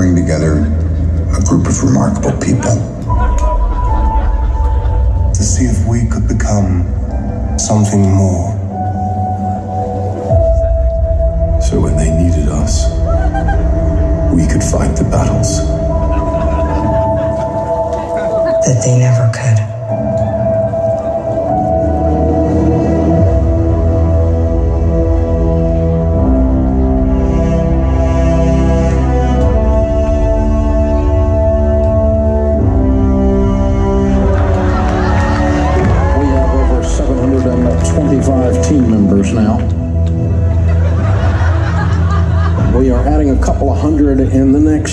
bring together a group of remarkable people to see if we could become something more. So when they needed us, we could fight the battles that they never could.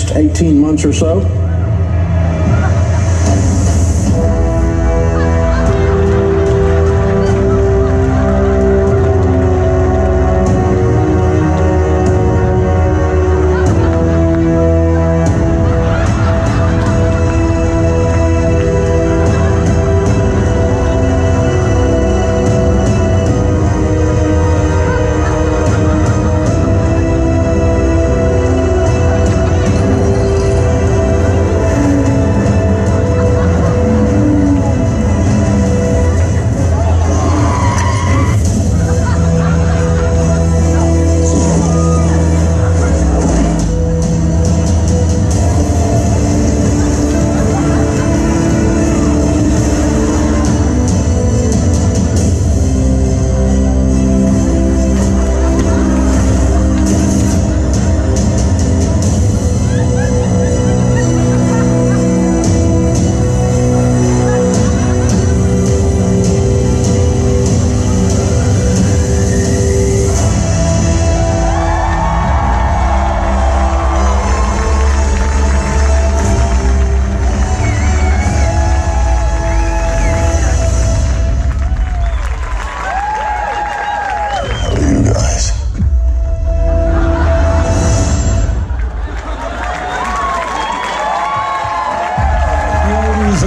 Next 18 months or so.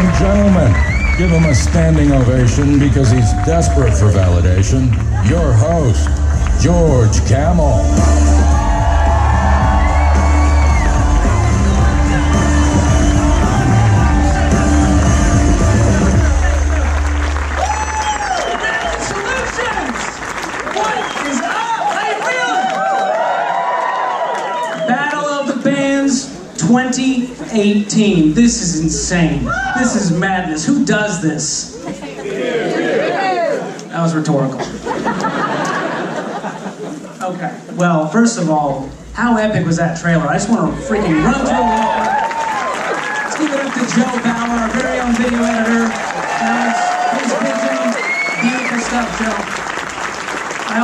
And gentlemen, give him a standing ovation because he's desperate for validation. Your host, George Kamel. 2018. This is insane. This is madness. Who does this? That was rhetorical. Okay. Well, first of all, how epic was that trailer? I just want to freaking run through it all. Let's give it up to Joe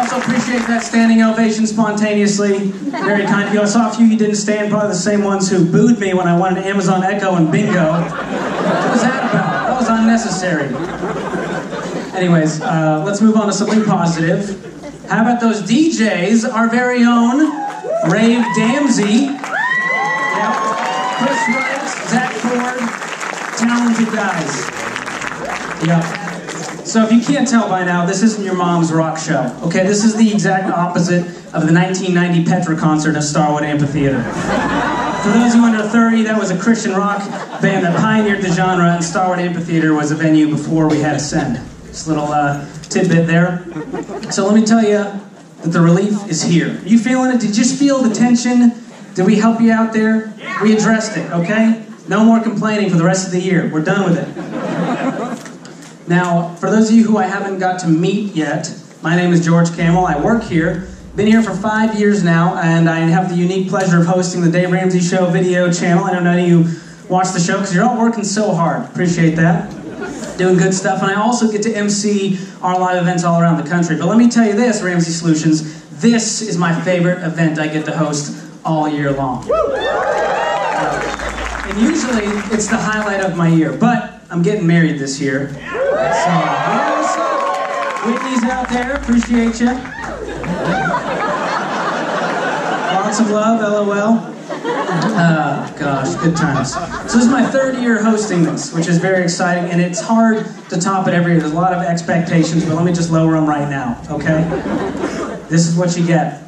also appreciate that standing ovation spontaneously. Very kind of you. I saw a few you didn't stand, probably the same ones who booed me when I wanted Amazon Echo and Bingo. What was that about? That was unnecessary. Anyways, uh, let's move on to something positive. How about those DJs? Our very own Rave Damsey. Yep. Chris Wright, Zach Ford, talented guys. Yep. So if you can't tell by now, this isn't your mom's rock show. Okay, this is the exact opposite of the 1990 Petra concert at Starwood Amphitheater. For those of you under 30, that was a Christian rock band that pioneered the genre, and Starwood Amphitheater was a venue before we had Ascend. Just a little uh, tidbit there. So let me tell you that the relief is here. Are you feeling it? Did you just feel the tension? Did we help you out there? We addressed it, okay? No more complaining for the rest of the year. We're done with it. Now, for those of you who I haven't got to meet yet, my name is George Kamel. I work here. Been here for five years now, and I have the unique pleasure of hosting the Dave Ramsey Show video channel. I know none of you watch the show because you're all working so hard. Appreciate that. Doing good stuff, and I also get to MC our live events all around the country. But let me tell you this, Ramsey Solutions, this is my favorite event I get to host all year long. And usually it's the highlight of my year, but I'm getting married this year. So, yeah, what's up? Whitney's out there, appreciate you. Lots of love, lol. Uh, gosh, good times. So this is my third year hosting this, which is very exciting, and it's hard to top it every year. There's a lot of expectations, but let me just lower them right now, okay? This is what you get.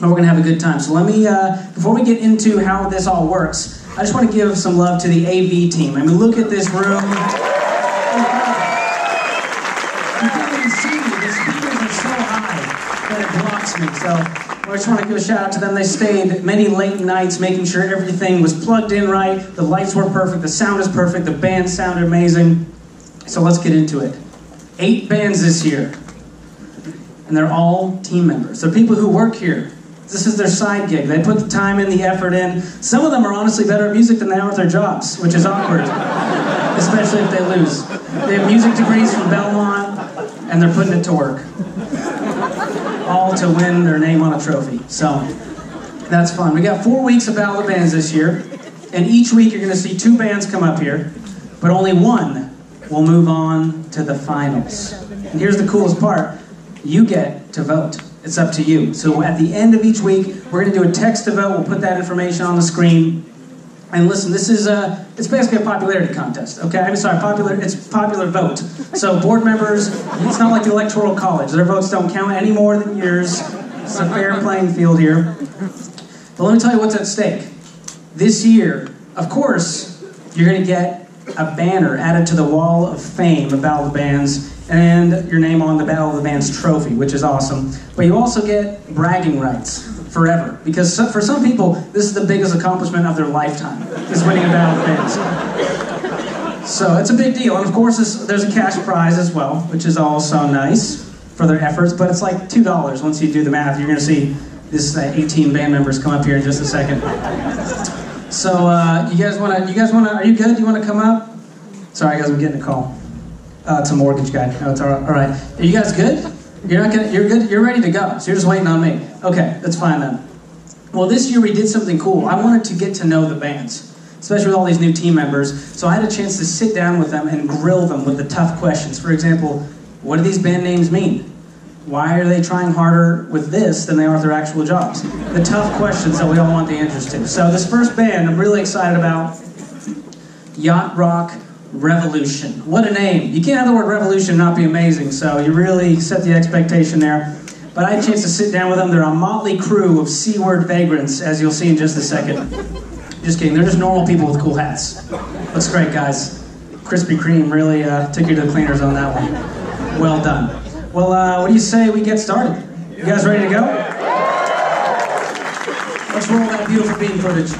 but we're gonna have a good time. So let me, uh, before we get into how this all works, I just want to give some love to the AV team. I mean, look at this room. Me. So I just want to give a shout out to them. They stayed many late nights making sure everything was plugged in right, the lights were perfect, the sound is perfect, the band sounded amazing. So let's get into it. Eight bands this year, and they're all team members. They're people who work here. This is their side gig. They put the time in, the effort in. Some of them are honestly better at music than they are at their jobs, which is awkward, especially if they lose. They have music degrees from Belmont, and they're putting it to work. All to win their name on a trophy. So that's fun. We got four weeks of the Bands this year, and each week you're going to see two bands come up here, but only one will move on to the finals. And here's the coolest part you get to vote. It's up to you. So at the end of each week, we're going to do a text to vote. We'll put that information on the screen. And listen, this is a, it's basically a popularity contest, okay? I'm sorry, popular, it's popular vote. So board members, it's not like the electoral college. Their votes don't count any more than yours. It's a fair playing field here. But let me tell you what's at stake. This year, of course, you're to get a banner added to the wall of fame of Battle of the Bands and your name on the Battle of the Bands trophy, which is awesome. But you also get bragging rights forever. Because for some people, this is the biggest accomplishment of their lifetime, is winning a Battle of Bands. So it's a big deal. And of course, there's a cash prize as well, which is also nice for their efforts. But it's like $2 once you do the math. You're going to see this uh, 18 band members come up here in just a second. So uh, you guys want to? You guys want to? Are you good? You want to come up? Sorry, guys, I'm getting a call. Uh, it's a mortgage guy. No, it's all right. All right. Are you guys good? You're not gonna. You're good. You're ready to go. So you're just waiting on me. Okay, that's fine then. Well, this year we did something cool. I wanted to get to know the bands, especially with all these new team members. So I had a chance to sit down with them and grill them with the tough questions. For example, what do these band names mean? Why are they trying harder with this than they are with their actual jobs? The tough questions that we all want the answers to. So this first band I'm really excited about, Yacht Rock Revolution. What a name. You can't have the word revolution not be amazing, so you really set the expectation there. But I had a chance to sit down with them. They're a motley crew of C-word vagrants, as you'll see in just a second. Just kidding, they're just normal people with cool hats. Looks great, guys. Krispy Kreme really uh, took you to the cleaners on that one. Well done. Well, uh, what do you say we get started? You guys ready to go? Let's roll that beautiful bean footage.